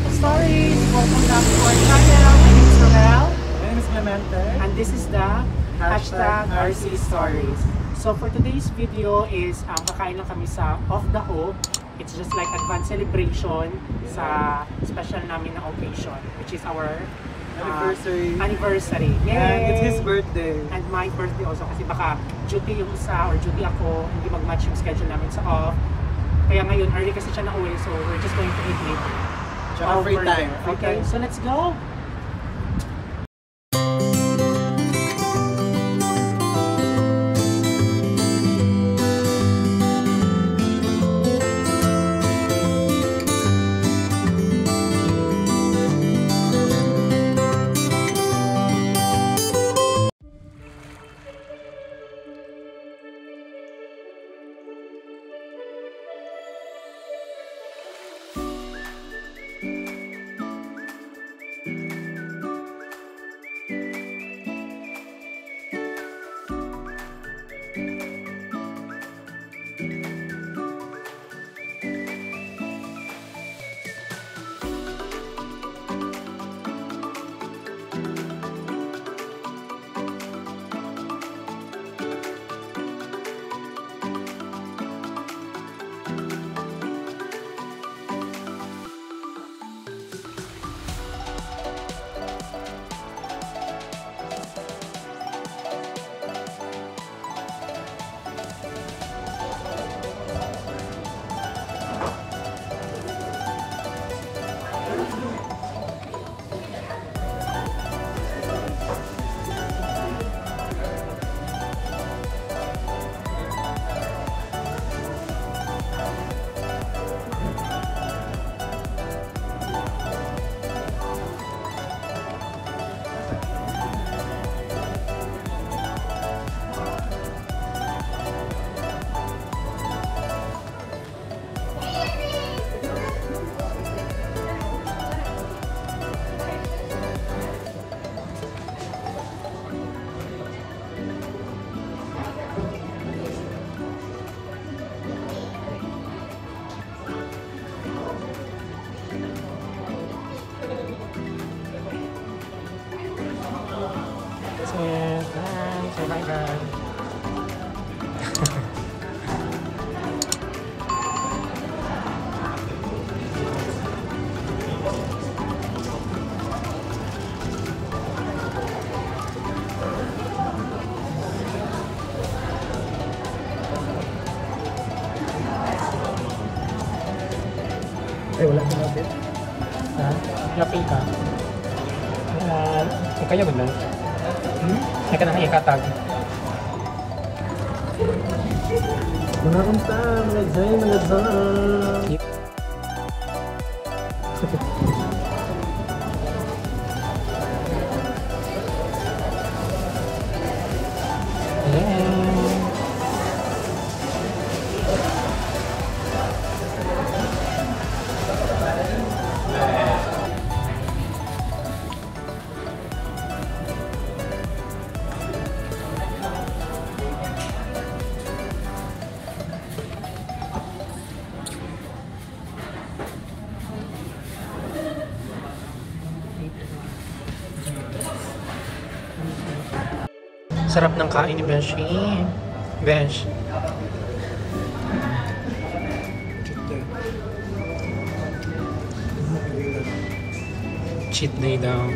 to Stories! Welcome back to our channel. My name is Romel. My name is Clemente. And this is the hashtag RC Stories. So for today's video is um, kakain lang kami sa Off the Hook. It's just like advance celebration sa special namin na occasion, which is our uh, Anniversary. anniversary. Yay! And it's his birthday. And my birthday also kasi baka duty yung isa or duty ako, hindi mag-match yung schedule namin sa off. Kaya ngayon, early kasi siya na uwi, so we're just going to eat later. Tsaka free Over time. there. Free Okay, time. so let's go! Yes, Yapil ka. Uh, okay ba na? Hmm? Ay ka na ikatag. Mga kamta, mga Zay, mga Zay. Sarap ng kain ni Beshi. Besh. Cheat day daw.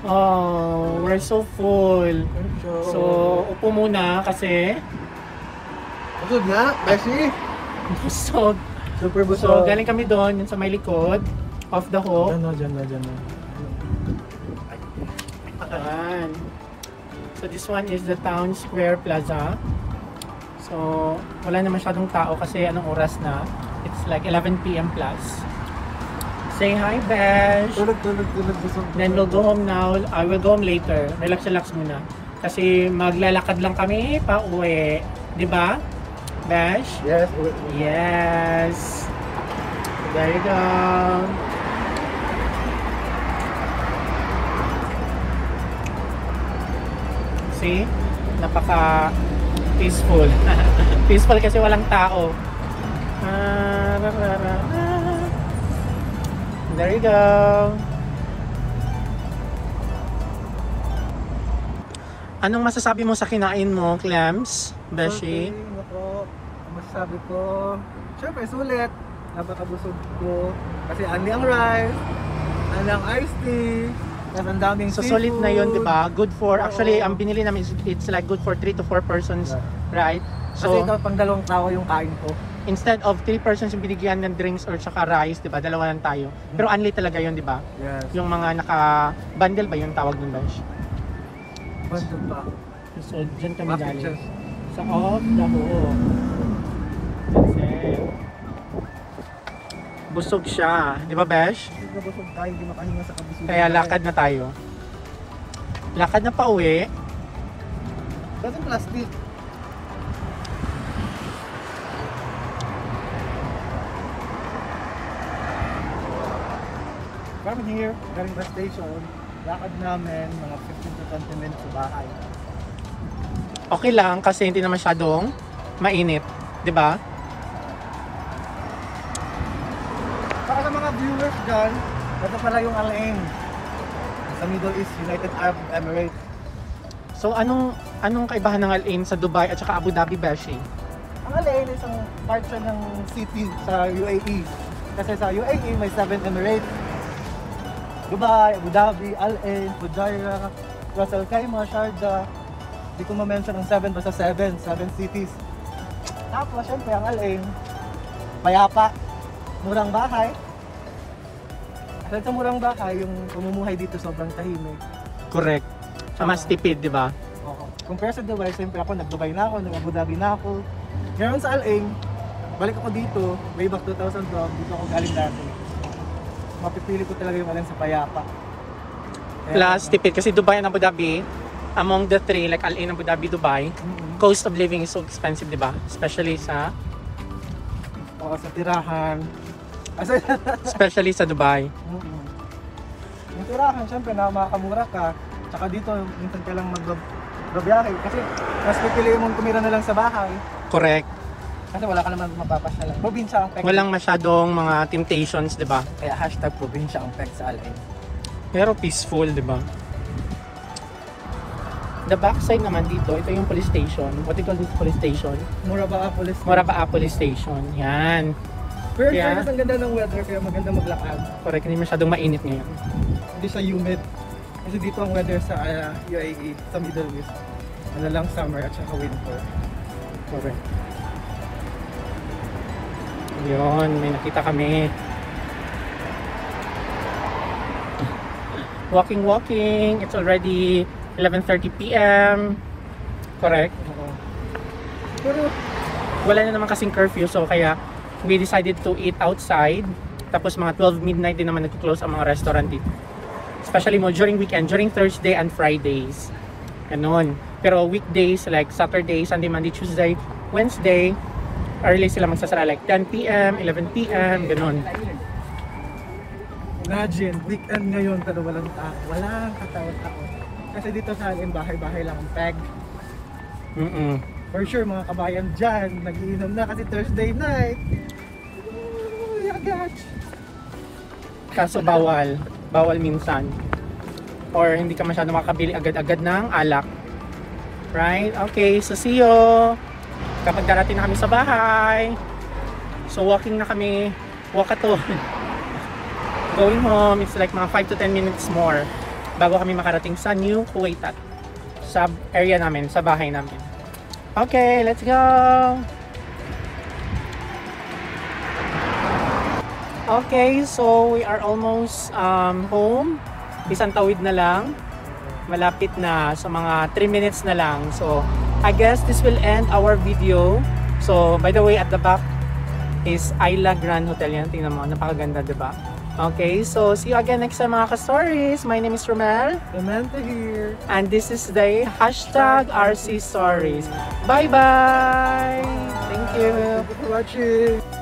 Oh, we're so full. So, upo muna kasi Busog na, Beshi. busog. Super So, busog. galing kami doon, yun sa may likod. Off the hook. Diyan na, diyan na, diyan na. Ayan. So this one is the Town Square Plaza. So wala na masyadong tao kasi anong oras na? It's like 11 p.m. plus. Say hi, Besh! Tulog, tulog, tulog. Then we'll go home now. I will go home later. Relax, relax muna. Kasi maglalakad lang kami pa uwi. Di ba? Besh? Yes, uwi. Yes! There you go. See? Napaka peaceful. peaceful kasi walang tao. Ah, ra. There you go. Anong masasabi mo sa kinain mo, Clems? Beshi? Okay, Ako, masasabi ko, syempre sulit. Napakabusog ko. Kasi only ang rice, only ang iced tea, ang daming So solid na yun, di ba? Good for, Oo. actually, ang binili namin is it's like good for 3 to 4 persons, right? Kasi So, ito, pang dalawang tao yung kain ko. Instead of 3 persons yung binigyan ng drinks or tsaka rice, di ba? Dalawa lang tayo. Pero unli talaga yun, di ba? Yes. Yung mga naka-bundle ba yung tawag ng bench? Bandog pa. So, dyan kami Bakit galing. siya? Sa off. That's it. Busog siya. Di ba, Besh? Hindi na busog tayo, hindi makahinga sa kabusugan. Kaya lakad na tayo. Lakad na pa uwi. Kasi plastic. From here, galing bus station, lakad namin mga 15 to 20 minutes sa bahay. Okay lang kasi hindi na masyadong mainit. Di ba? Para sa mga viewers dyan, ito pala yung Al-Ain. Sa Middle East, United Arab Emirates. So anong anong kaibahan ng Al-Ain sa Dubai at saka Abu Dhabi, Beshi? Ang Al-Ain is ang part siya ng city sa UAE. Kasi sa UAE may 7 Emirates. Dubai, Abu Dhabi, Al-Ain, Fujairah, Ras Al Khaimah, Sharjah. Hindi ko ma-mention ang 7 basta 7, 7 cities. Tapos syempre ang Al-Ain, payapa, murang bahay. At sa murang bahay, yung pamumuhay dito sobrang tahimik. Correct. Sa mas tipid, di ba? Oo. Compare sa Dubai, siyempre ako, nag-Dubai na ako, nag-Abu Dhabi na ako. Ngayon sa Al-Ain, balik ako dito, way back 2012, dito ako galing dati. Mapipili ko talaga yung alin sa payapa. Kaya- Plus tipid kasi Dubai and Abu Dhabi among the three like Al-Ain, Abu Dhabi, Dubai, Mhm. cost of living is so expensive, di ba? Especially sa Oo, sa tirahan. Especially sa Dubai. Mhm. yung tirahan, siyempre, na makakamura ka. Tsaka dito, minsan ka lang magbabiyahe. Kasi, mas pipiliin mong tumira na lang sa bahay. Correct. Kasi wala ka naman mapapasyalan. Probinsya ang pek. Walang masyadong mga temptations, di ba? Kaya hashtag probinsya ang pek sa Al-Ain. Pero peaceful, di ba? The backside naman dito, ito yung police station. What do you call this police station? Murabaa Police. Morabaa Police Station. Yan. Pero Yeah. ang ganda ng weather kaya maganda maglakad. Correct, hindi masyadong mainit ngayon. Hindi siya humid. Kasi dito ang weather sa uh, UAE, sa Middle East. Ano lang summer at saka winter. Correct. Yun, may nakita kami. Walking, walking. It's already 11.30 p.m. Correct. Oo. Pero Wala na naman kasing curfew, so kaya we decided to eat outside. Tapos mga 12 midnight din naman nag-close ang mga restaurant dito. Especially mo during weekend, during Thursday and Fridays. Ganon. Pero weekdays, like Saturday, Sunday, Monday, Tuesday, Wednesday, early sila magsasara like 10 p.m., 11 p.m., ganon. imagine, weekend ngayon pero walang tao. Walang katao-tao. Kasi dito sa akin, bahay-bahay lang ang peg. Mm-mm. For sure, mga kabayan dyan, nagiinom na kasi Thursday night. Ooh, yagat. Kaso bawal. Bawal minsan. Or hindi ka masyado makakabili agad-agad ng alak. Right? Okay, so see you! Kapag darating na kami sa bahay. So walking na kami. Walkathon. Going home, it's like mga 5 to 10 minutes more. bago kami makarating sa New Kuwaitat. Sa area namin, sa bahay namin. Okay, let's go! Okay, so we are almost um, home. Isang tawid na lang. Malapit na sa mga 3 minutes na lang. So, I guess this will end our video. So, by the way, at the back is Isla Grand Hotel yan. Tingnan mo, napakaganda, di ba? Okay, so see you again next time mga ka-stories. My name is Romel. Samantha here. And this is the hashtag RC Stories. Bye-bye! Thank you! Thank you for watching.